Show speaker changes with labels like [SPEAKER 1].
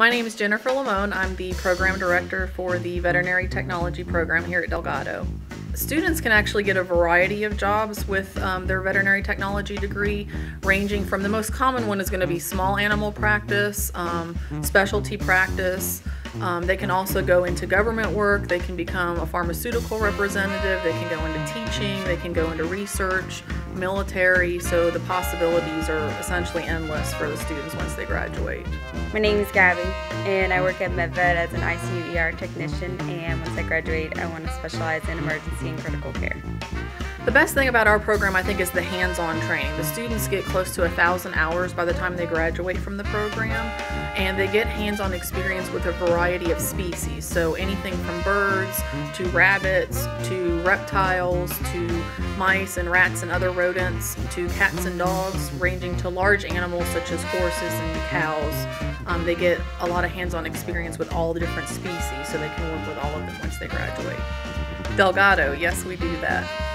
[SPEAKER 1] My name is Jennifer Lamone. I'm the program director for the veterinary technology program here at Delgado. Students can actually get a variety of jobs with um, their veterinary technology degree, ranging from the most common one is going to be small animal practice, um, specialty practice. Um, they can also go into government work, they can become a pharmaceutical representative, they can go into teaching, they can go into research, military, so the possibilities are essentially endless for the students once they graduate.
[SPEAKER 2] My name is Gabby, and I work at MedVet as an ICU ER technician, and once I graduate, I want to specialize in emergency and critical care.
[SPEAKER 1] The best thing about our program, I think, is the hands-on training. The students get close to a thousand hours by the time they graduate from the program, and they get hands-on experience with a variety of species. So anything from birds to rabbits to reptiles to mice and rats and other rodents to cats and dogs, ranging to large animals such as horses and cows. Um, they get a lot of hands-on experience with all the different species, so they can work with all of them once they graduate. Delgado, yes, we do that.